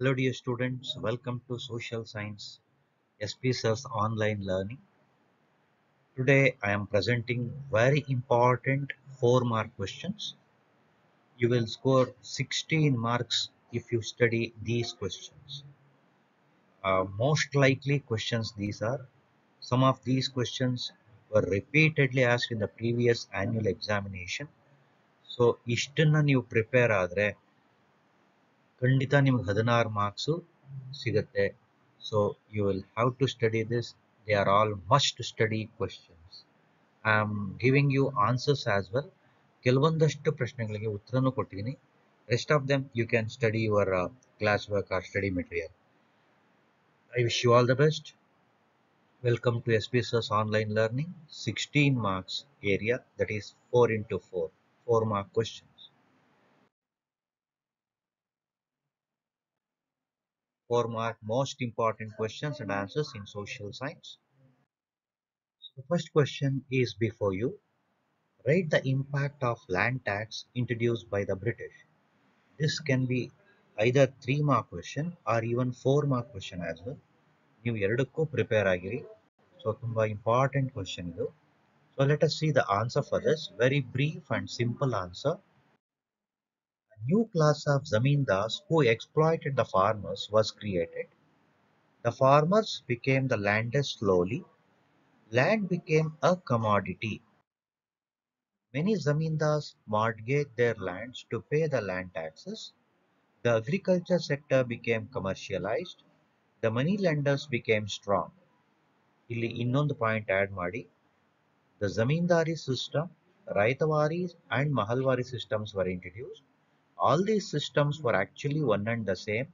Hello dear students, welcome to Social Science SP sir's Online Learning. Today I am presenting very important 4 mark questions. You will score 16 marks if you study these questions. Uh, most likely questions these are. Some of these questions were repeatedly asked in the previous annual examination. So, ishtana you prepare adre ಖಂಡಿತ ನಿಮ್ಗೆ ಹದಿನಾರು marks ಸಿಗುತ್ತೆ so you will have to study this they are all must study questions I am giving you answers as well ಕೆಲವೊಂದಷ್ಟು ಪ್ರಶ್ನೆಗಳಿಗೆ ಉತ್ತರನೂ ಕೊಟ್ಟಿದ್ದೀನಿ rest of them you can study your class work or study material I wish you all the best welcome to S P S S online learning sixteen marks area that is four into four four mark questions. Four mark most important questions and answers in social science. So the first question is before you. Write the impact of land tax introduced by the British. This can be either three mark question or even four mark question as well. ನೀವು ಎರಡಕ್ಕೂ prepare ಆಗಿರಿ so ತುಂಬ important question ಇದು so let us see the answer for this very brief and simple answer A new class of zamindars who exploited the farmers was created. The farmers became the landers slowly. Land became a commodity. Many zamindars mortgaged their lands to pay the land taxes. The agriculture sector became commercialized. The money lenders became strong. ಇಲ್ಲಿ ಇನ್ನೊಂದು point add ಮಾಡಿ the zamindari system ರೈತವಾರಿ and mahalwari systems were introduced all these systems were actually one and the same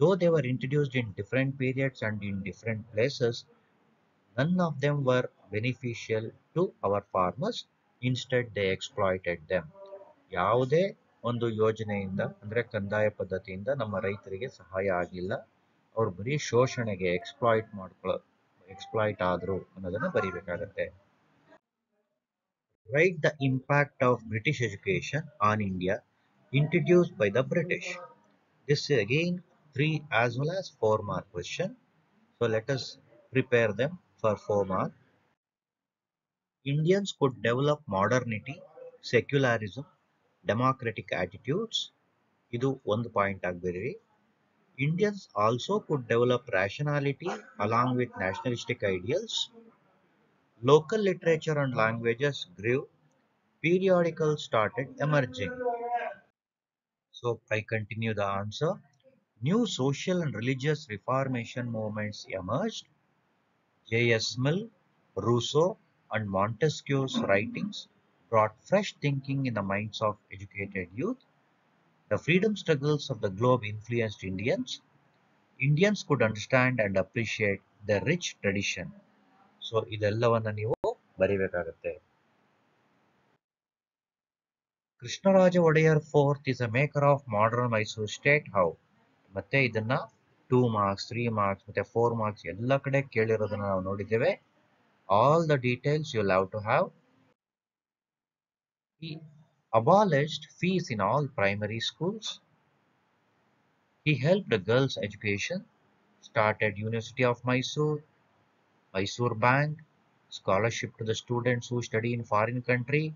though they were introduced in different periods and in different places none of them were beneficial to our farmers instead they exploited them ಯಾವುದೇ ಒಂದು ಯೋಜನೆಯಿಂದ ಅಂದರೆ ಕಂದಾಯ ಪದ್ಧತಿಯಿಂದ ನಮ್ಮ ರೈತರಿಗೆ ಸಹಾಯ ಆಗಲಿಲ್ಲ ಅವ್ರು ಬರೀ ಶೋಷಣೆಗೆ ಎಕ್ಸ್ಪ್ಲಾಯ್ಟ್ ಮಾಡ್ಕೊಳ್ಳೋ ಎಕ್ಸ್ಪ್ಲಾಯ್ಟ್ ಆದರು ಅನ್ನೋದನ್ನು ಬರೀಬೇಕಾಗತ್ತೆ right the impact of British education on India introduced by the British. This is again three as well as four mark question. So let us prepare them for four mark. Indians could develop modernity, secularism, democratic attitudes. ಇದು ಒಂದು point ಆಗಬೇಡಿ Indians also could develop rationality along with nationalistic ideals. Local literature and languages grew. Periodicals started emerging. So I continue the answer. New social and religious reformation movements emerged. J.S. Mill, Rousseau, and Montesquieu's writings brought fresh thinking in the minds of educated youth. The freedom struggles of the globe influenced Indians. Indians could understand and appreciate their rich tradition. So ಇದೆಲ್ಲವನ್ನ ನೀವು ಬರಿಬೇಕಾಗತ್ತೆ Krishnaraja Wadiyar fourth is a maker of modern Mysuru state how ಮತ್ತೆ ಇದನ್ನ two marks three marks ಮತ್ತೆ four marks ಎಲ್ಲ ಕಡೆ ಕೇಳಿರೋದನ್ನ ನಾವು ನೋಡಿದ್ದೇವೆ all the details you love to have He abolished fees in all primary schools. He helped the girls' education, started University of Mysore, Mysore Bank, scholarship to the students who study in foreign country,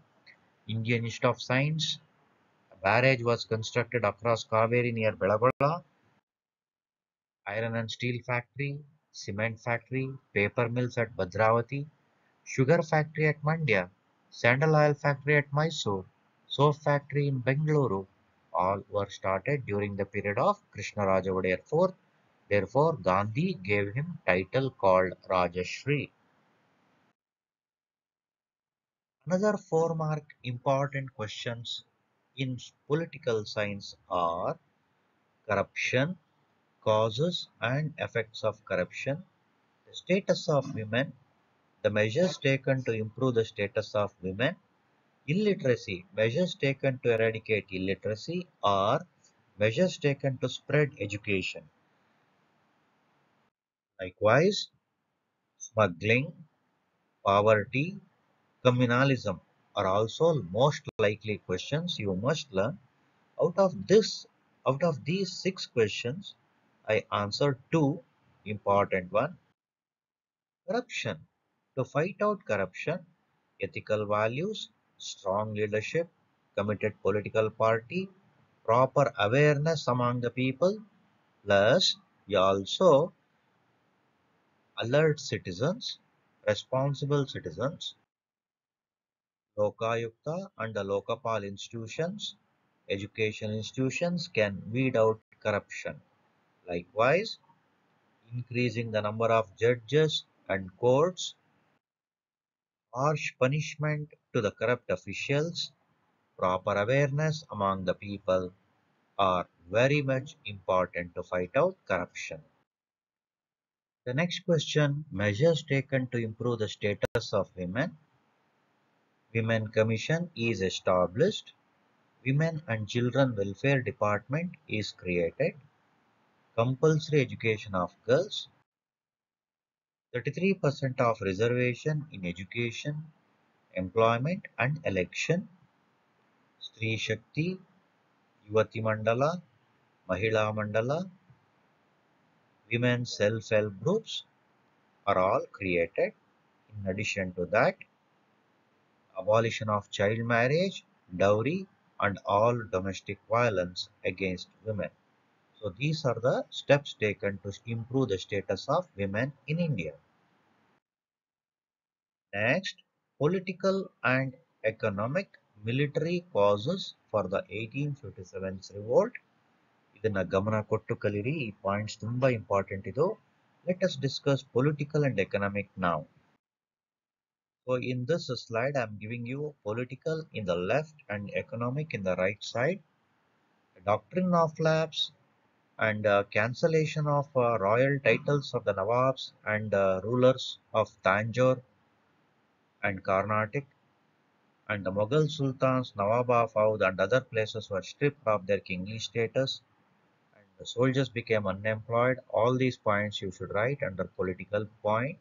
Indian Institute of Science. A barrage was constructed across Kaveri near Belagola. Iron and steel factory, cement factory, paper mills at Bhadravati, sugar factory at Mandya, sandal oil factory at Mysore, soap factory in Bengaluru. All were started during the period of Krishnaraja IV. Therefore, Gandhi gave him title called Rajarshi. Another four mark important questions in political science are corruption, causes and effects of corruption, the status of women, the measures taken to improve the status of women, illiteracy, measures taken to eradicate illiteracy, or measures taken to spread education. Likewise, smuggling, poverty, communalism are also most likely questions you must learn. Out of this, out of these six questions, I answered two. Important one. Corruption. To fight out corruption, ethical values, strong leadership, committed political party, proper awareness among the people, plus we also alert citizens, responsible citizens, Lokayukta and the Lokapal institutions, education institutions can weed out corruption. Likewise, increasing the number of judges and courts, harsh punishment to the corrupt officials, proper awareness among the people are very much important to fight out corruption. The next question, measures taken to improve the status of women. Women Commission is established. Women and Children Welfare Department is created. Compulsory education of girls. 33% of reservation in education, employment and election. Stree Shakti, Yuvati Mandala, Mahila Mandala, women self-help groups are all created. In addition to that, abolition of child marriage, dowry and all domestic violence against women. So these are the steps taken to improve the status of women in India. Next, political and economic military causes for the 1857 revolt. ಇದನ್ನ ಗಮನ ಕೊಟ್ಟು ಕಲಿರಿ ಈ points ತುಂಬಾ important ಇದು let us discuss political and economic ನಾವು so in this slide, I'm giving you political in the left and economic in the right side. Doctrine of lapse and uh, cancellation of uh, royal titles of the Nawabs and uh, rulers of Tanjore and Carnatic and the Mughal Sultans, Nawab of Oudh and other places were stripped of their kingly status and the soldiers became unemployed. All these points you should write under political point.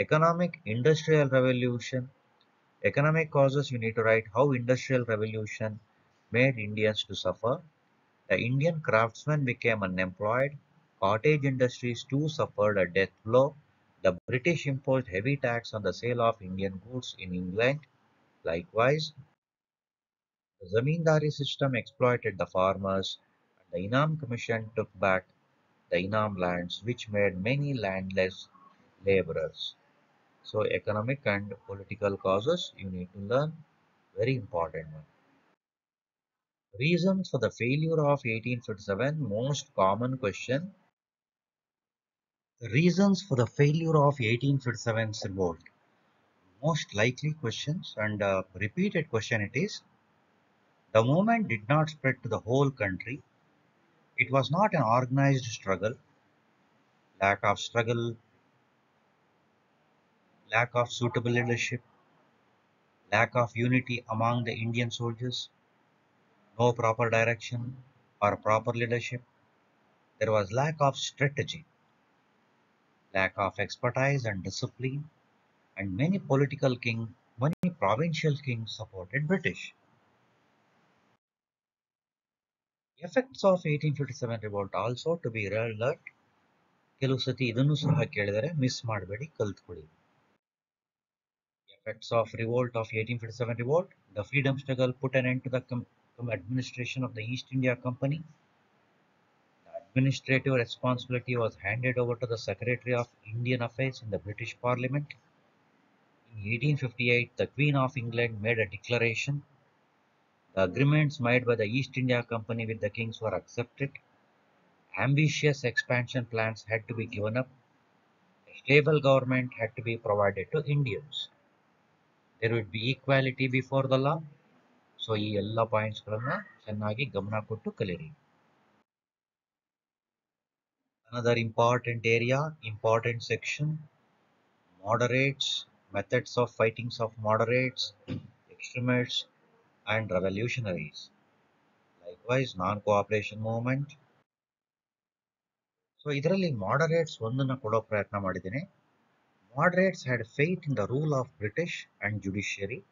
Economic industrial revolution. Economic causes you need to write how industrial revolution made Indians to suffer. The Indian craftsmen became unemployed. Cottage industries too suffered a death blow. The British imposed heavy tax on the sale of Indian goods in England. Likewise, the Zamindari system exploited the farmers the Inam Commission took back the Inam lands which made many landless laborers. So economic and political causes you need to learn very important one. Reasons for the failure of 1857 most common question. Reasons for the failure of 1857's revolt. Most likely questions and uh, repeated question it is. The movement did not spread to the whole country. It was not an organized struggle. Lack of struggle lack of suitable leadership, lack of unity among the Indian soldiers, no proper direction or proper leadership. There was lack of strategy, lack of expertise and discipline, and many political king, many provincial kings supported British. Effects of 1857 revolt also to be learned ಕೆಲವು ಸತಿ ಇದನ್ನು ಸಹ ಕೇಳಿದರೆ miss ಮಾಡಬೇಡಿ ಕಲ್ತ್ಕೊಳ್ಳಿ effects of revolt of 1857 revolt, the freedom struggle put an end to the administration of the East India Company. The administrative responsibility was handed over to the Secretary of Indian Affairs in the British Parliament. In 1858, the Queen of England made a declaration. The agreements made by the East India Company with the kings were accepted. Ambitious expansion plans had to be given up. A stable government had to be provided to Indians. There will be equality before the law so ಈ ಎಲ್ಲ ಪಾಯಿಂಟ್ಸ್ಗಳನ್ನು ಚೆನ್ನಾಗಿ ಗಮನ ಕೊಟ್ಟು ಕಲಿಯಿರಿ. Another important area important section moderates methods of fightings of moderates extremists and revolutionaries likewise non cooperation movement so ಇದರಲ್ಲಿ moderates ಒಂದನ್ನು ಕೊಡೋ ಪ್ರಯತ್ನ ಮಾಡಿದ್ದೀನಿ. Moderates had faith in the rule of British and judiciary.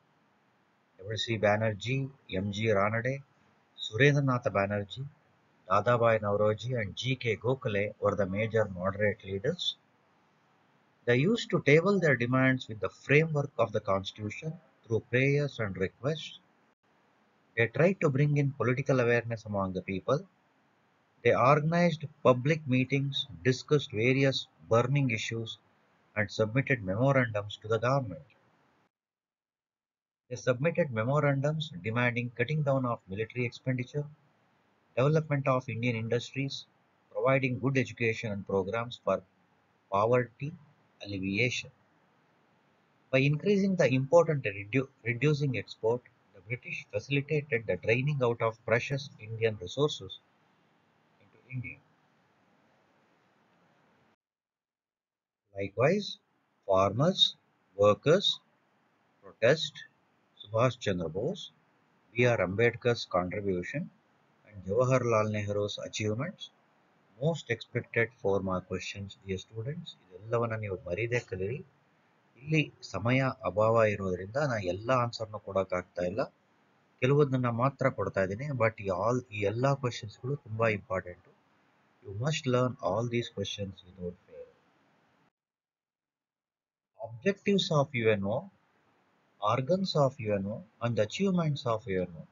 W.C. Banerjee, M.G. Ranade, Surendranath Banerjee, Dadabhai Naoroji and G.K. Gokhale were the major moderate leaders. They used to table their demands with the framework of the constitution through prayers and requests. They tried to bring in political awareness among the people. They organized public meetings, discussed various burning issues, and submitted memorandums to the government. They submitted memorandums demanding cutting down of military expenditure, development of Indian industries, providing good education and programs for poverty alleviation. By increasing the import and redu- reducing export, the British facilitated the draining out of precious Indian resources into India. Likewise, farmers, workers protest, Subhash Chandra Bose, B.R. Ambedkar's contribution, and Jawaharlal Nehru's achievements. Most expected four mark questions dear students ಇದೆಲ್ಲವನ್ನು ನೀವು ಮರೀದೇ ಕಲೀರಿ. ಇಲ್ಲಿ ಸಮಯ ಅಭಾವ ಇರೋದ್ರಿಂದ ನಾ ಎಲ್ಲ ಆನ್ಸರ್ನು ಕೊಡೋಕ್ಕಾಗ್ತಾ ಇಲ್ಲ. ಕೆಲವೊಂದನ್ನು ಮಾತ್ರ ಕೊಡ್ತಾ ಇದ್ದೀನಿ ಬಟ್ ಈ ಆಲ್ ಈ ಎಲ್ಲ ಕ್ವೆಶನ್ಸ್ಗಳು ತುಂಬ important you must learn all these questions without objectives of UNO, organs of UNO, and achievements of UNO.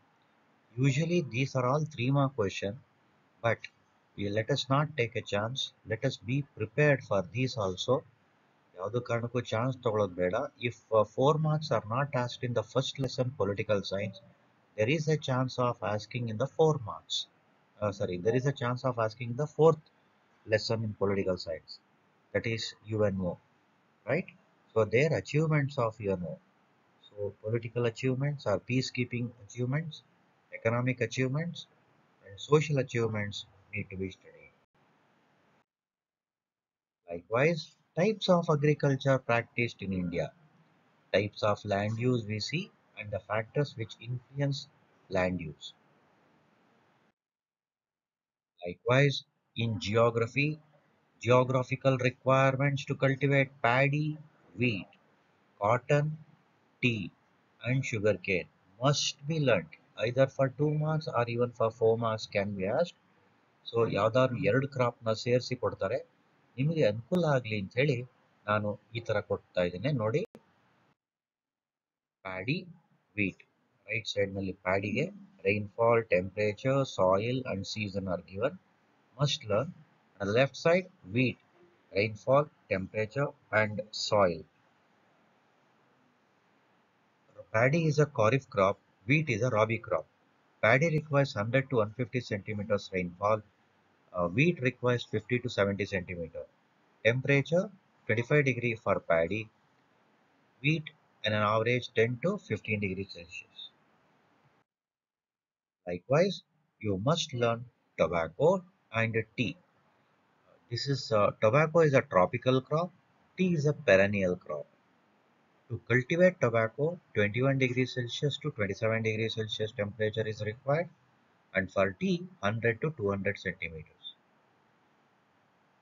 Usually these are all three mark question, but we let us not take a chance. Let us be prepared for these also. ಯಾವುದೋ ಕಾರಣಕ್ಕೂ chance ತಗೊಳ್ಳೋದು ಬೇಡ if four marks R not asked in the first lesson political science there is a chance of asking in the four marks. Uh, sorry, there is a chance of asking the fourth lesson in political science, that is UNO, right? so their achievements of UNO. So political achievements or peacekeeping achievements, economic achievements, and social achievements need to be studied. Likewise, types of agriculture practiced in India, types of land use we see, and the factors which influence land use. Likewise, in geography, geographical requirements to cultivate paddy, wheat, cotton, tea, and sugarcane must be learnt either for two marks or even for four marks can be asked. So ಯಾವ್ದಾದ್ರು ಎರಡು ಕ್ರಾಪ್ನ ಸೇರಿಸಿ ಕೊಡ್ತಾರೆ. ನಿಮಗೆ ಅನುಕೂಲ ಆಗಲಿ ಅಂತ ಹೇಳಿ ನಾನು ಈ ತರ ಕೊಡ್ತಾ ಇದ್ದೇನೆ. ನೋಡಿ. ಪ್ಯಾಡಿ ವೀಟ್ ರೈಟ್ ಸೈಡ್ನಲ್ಲಿ ಪ್ಯಾಡಿಗೆ rainfall temperature soil and season are given must learn left side wheat. Rainfall temperature and soil. Paddy is a kharif crop wheat is a rabi crop. Paddy requires 100 to 150 centimeters rainfall. Uh, wheat requires 50 to 70 centimeter. Temperature 25 degree for paddy. Wheat and an average 10 to 15 degrees celsius. Likewise you must learn tobacco and tea this is uh, tobacco is a tropical crop tea is a perennial crop To cultivate tobacco, 21 degrees Celsius to 27 degrees Celsius temperature is required and for tea 100 to 200 centimeters.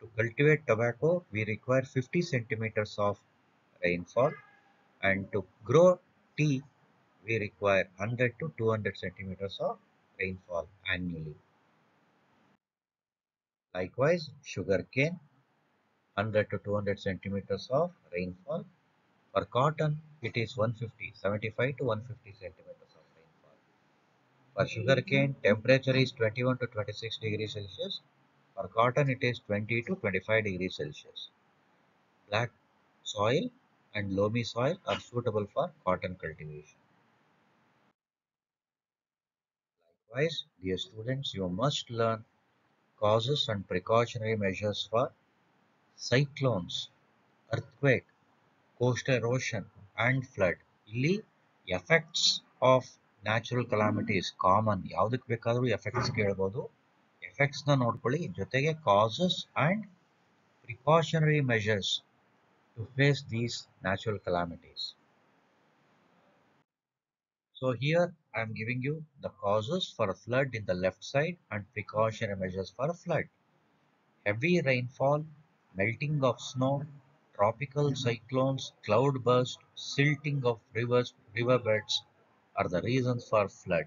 To cultivate tobacco, we require 50 centimeters of rainfall and to grow tea, we require 100 to 200 centimeters of rainfall annually. Likewise, sugarcane, 100 to 200 centimeters of rainfall. For cotton, it is 150, 75 to 150 centimeters of rainfall. For sugarcane, temperature is 21 to 26 degrees Celsius. For cotton, it is 20 to 25 degrees Celsius. Black soil and loamy soil are suitable for cotton cultivation. Likewise, dear students, you must learn causes and precautionary measures for cyclones, earthquake, coastal erosion, and flood. ಇಲ್ಲಿ effects of natural calamities common ಯಾವುದಕ್ಕೆ ಬೇಕಾದರೂ effects ಕೇಳ್ಬೋದು ಎಫೆಕ್ಟ್ಸ್ನ ನೋಡ್ಕೊಳ್ಳಿ ಜೊತೆಗೆ causes and precautionary measures to face these natural calamities. So here I am giving you the causes for a flood in the left side and precautionary measures for a flood. Heavy rainfall, melting of snow, tropical cyclones, cloud burst, silting of rivers, riverbeds are the reasons for flood.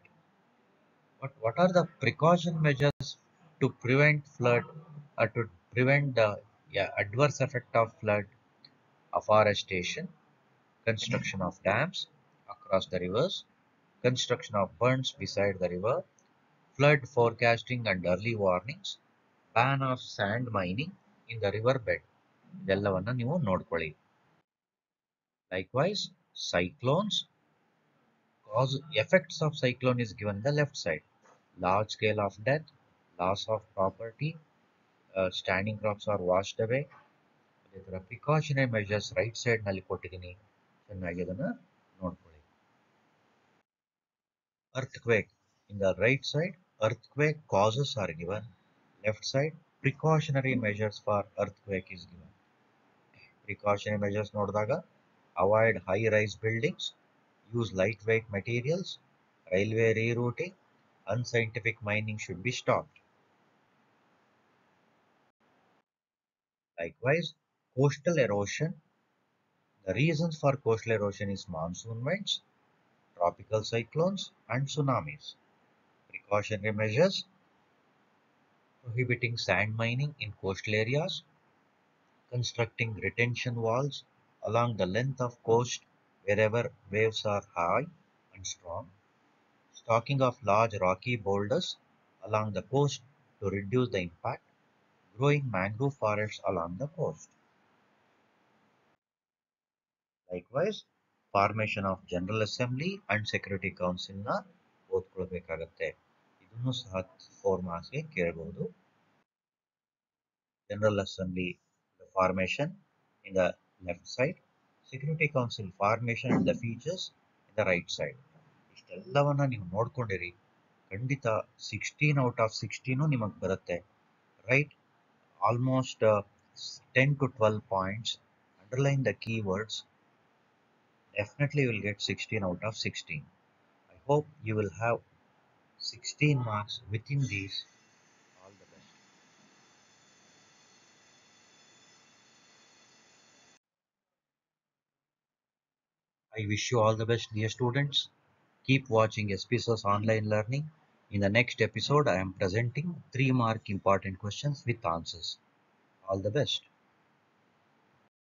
But what are the precaution measures to prevent flood or to prevent the yeah, adverse effect of flood, afforestation, construction of dams across the rivers, construction of bunds beside the river, flood forecasting and early warnings, ban of sand mining in the river bed ಇದೆಲ್ಲವನ್ನ ನೀವು ನೋಡ್ಕೊಳ್ಳಿ likewise cyclones cause effects of cyclone is given the left side large scale of death loss of property uh, standing crops are washed away ಅದೇ ಥರ precautionary measures right side. ನಲ್ಲಿ ಕೊಟ್ಟಿದ್ದೀನಿ ಚೆನ್ನಾಗಿ ಅದನ್ನ ನೋಡ್ಕೊಳ್ಳಿ earthquake in the right side earthquake causes are given left side precautionary measures for earthquake is given precautionary measures ನೋಡಿದಾಗ avoid high rise buildings use lightweight materials railway rerouting unscientific mining should be stopped likewise coastal erosion the reasons for coastal erosion is monsoon winds tropical cyclones and tsunamis. Precautionary measures. Prohibiting sand mining in coastal areas, constructing retention walls along the length of coast wherever waves are high and strong, stocking of large rocky boulders along the coast to reduce the impact, growing mangrove forests along the coast. Likewise, formation of general assembly and security ಕೌನ್ಸಿಲ್ನ ಓದ್ಕೊಳ್ಬೇಕಾಗತ್ತೆ. ಇದನ್ನು ಸಹ four ಮಾರ್ಕ್ಸ್ಗೆ ಕೇಳಬಹುದು general assembly formation in the left side security council formation in the features in the right side ಇಷ್ಟೆಲ್ಲವನ್ನ ನೀವು ನೋಡ್ಕೊಂಡಿರಿ. ಖಂಡಿತ sixteen out of sixteen ನಿಮಗೆ ಬರುತ್ತೆ. Right almost ten to twelve points underline the keywords definitely you will get 16 out of 16. I hope you will have 16 marks within these. All the best. I wish you all the best, dear students. Keep watching SP sir's online learning. In the next episode, I am presenting 3 mark important questions with answers. All the best.